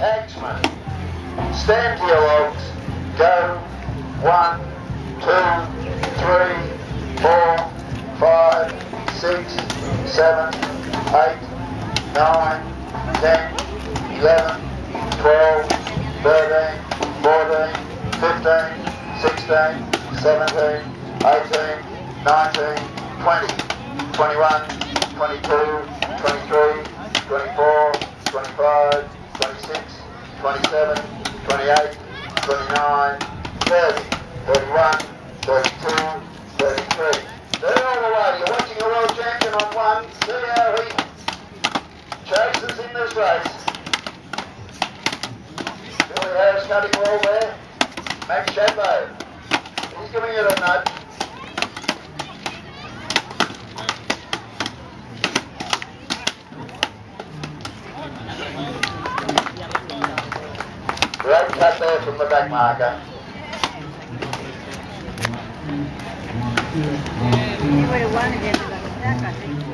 Axman. Stand to your logs. Go. One, two, three, four, five, six, seven, eight, nine, ten, eleven, twelve, thirteen, fourteen, fifteen, sixteen, seventeen, eighteen, nineteen, twenty, twenty-one, twenty-two, twenty-three, twenty-four, twenty-five, twenty-six, twenty-seven, twenty-eight, twenty-nine, thirty, thirty-one, thirty-two, thirty-three. There all the way. You're watching a world champion on one. See how he chases in this race. Billy Harris cutting well there. Max Chapo. He's giving it a nudge. Great cut there from the back marker. I think.